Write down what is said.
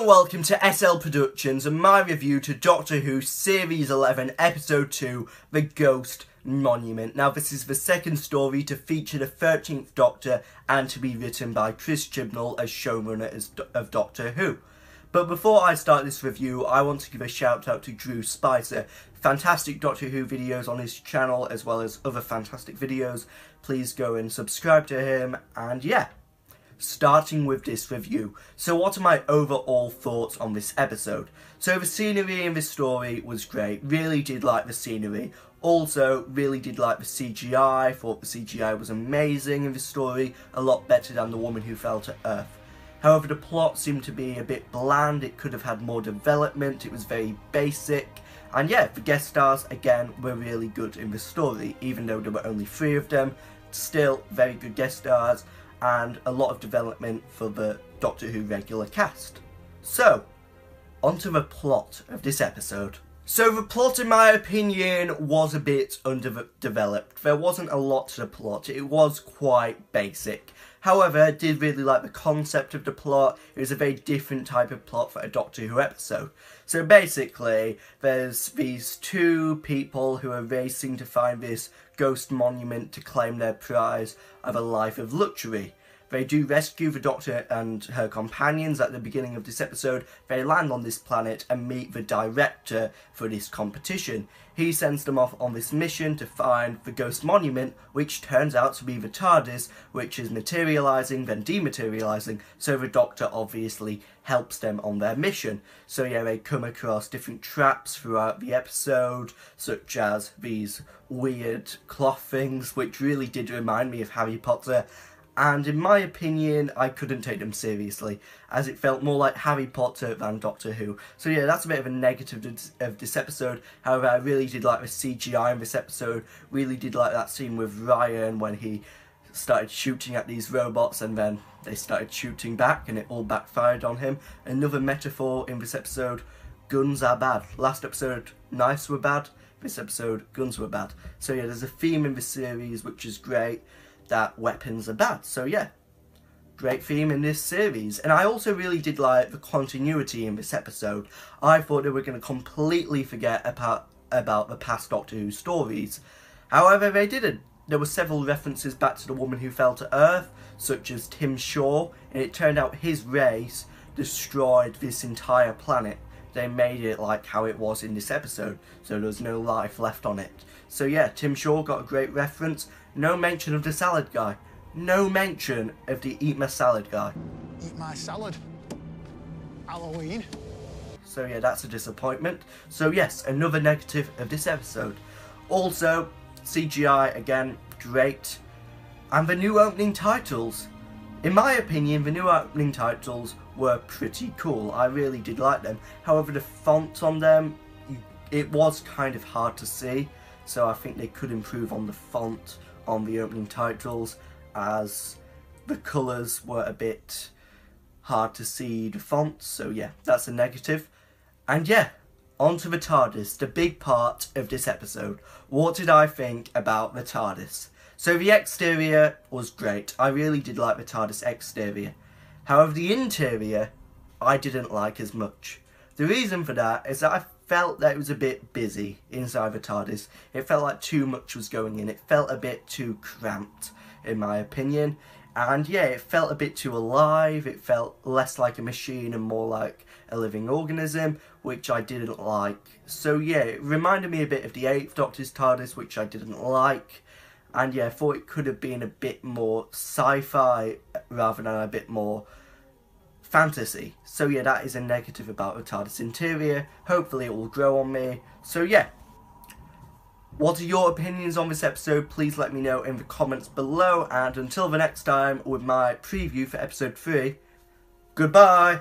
and welcome to SL Productions and my review to Doctor Who Series 11 Episode 2 The Ghost Monument. Now this is the second story to feature the 13th Doctor and to be written by Chris Chibnall as showrunner of Doctor Who. But before I start this review, I want to give a shout out to Drew Spicer. Fantastic Doctor Who videos on his channel as well as other fantastic videos. Please go and subscribe to him and yeah, starting with this review. So what are my overall thoughts on this episode? So the scenery in this story was great, really did like the scenery. Also, really did like the CGI, thought the CGI was amazing in this story, a lot better than The Woman Who Fell to Earth. However, the plot seemed to be a bit bland, it could have had more development, it was very basic. And yeah, the guest stars, again, were really good in the story, even though there were only three of them. Still, very good guest stars and a lot of development for the Doctor Who regular cast. So, onto the plot of this episode. So the plot, in my opinion, was a bit underdeveloped. There wasn't a lot to the plot. It was quite basic. However, I did really like the concept of the plot. It was a very different type of plot for a Doctor Who episode. So basically, there's these two people who are racing to find this ghost monument to claim their prize of a life of luxury. They do rescue the Doctor and her companions at the beginning of this episode. They land on this planet and meet the director for this competition. He sends them off on this mission to find the Ghost Monument, which turns out to be the TARDIS, which is materialising, then dematerialising, so the Doctor obviously helps them on their mission. So yeah, they come across different traps throughout the episode, such as these weird cloth things, which really did remind me of Harry Potter and in my opinion, I couldn't take them seriously, as it felt more like Harry Potter than Doctor Who. So yeah, that's a bit of a negative of this episode. However, I really did like the CGI in this episode, really did like that scene with Ryan when he started shooting at these robots and then they started shooting back and it all backfired on him. Another metaphor in this episode, guns are bad. Last episode, knives were bad. This episode, guns were bad. So yeah, there's a theme in this series which is great that weapons are bad. So yeah, great theme in this series. And I also really did like the continuity in this episode. I thought they were going to completely forget about, about the past Doctor Who stories. However, they didn't. There were several references back to the woman who fell to Earth, such as Tim Shaw, and it turned out his race destroyed this entire planet. They made it like how it was in this episode, so there's no life left on it. So yeah, Tim Shaw got a great reference, no mention of the salad guy. No mention of the eat my salad guy. Eat my salad. Halloween. So yeah, that's a disappointment. So yes, another negative of this episode. Also, CGI again, great. And the new opening titles. In my opinion, the new opening titles were pretty cool. I really did like them. However, the font on them, it was kind of hard to see. So I think they could improve on the font on the opening titles as the colours were a bit hard to see the fonts, so yeah, that's a negative. And yeah, on to the TARDIS, the big part of this episode. What did I think about the TARDIS? So the exterior was great. I really did like the TARDIS exterior. However, the interior, I didn't like as much. The reason for that is that I felt that it was a bit busy inside the TARDIS. It felt like too much was going in. It felt a bit too cramped, in my opinion. And yeah, it felt a bit too alive. It felt less like a machine and more like a living organism, which I didn't like. So yeah, it reminded me a bit of the 8th Doctor's TARDIS, which I didn't like. And yeah, I thought it could have been a bit more sci-fi rather than a bit more fantasy. So yeah, that is a negative about the TARDIS interior. Hopefully it will grow on me. So yeah, what are your opinions on this episode? Please let me know in the comments below. And until the next time with my preview for episode 3, goodbye!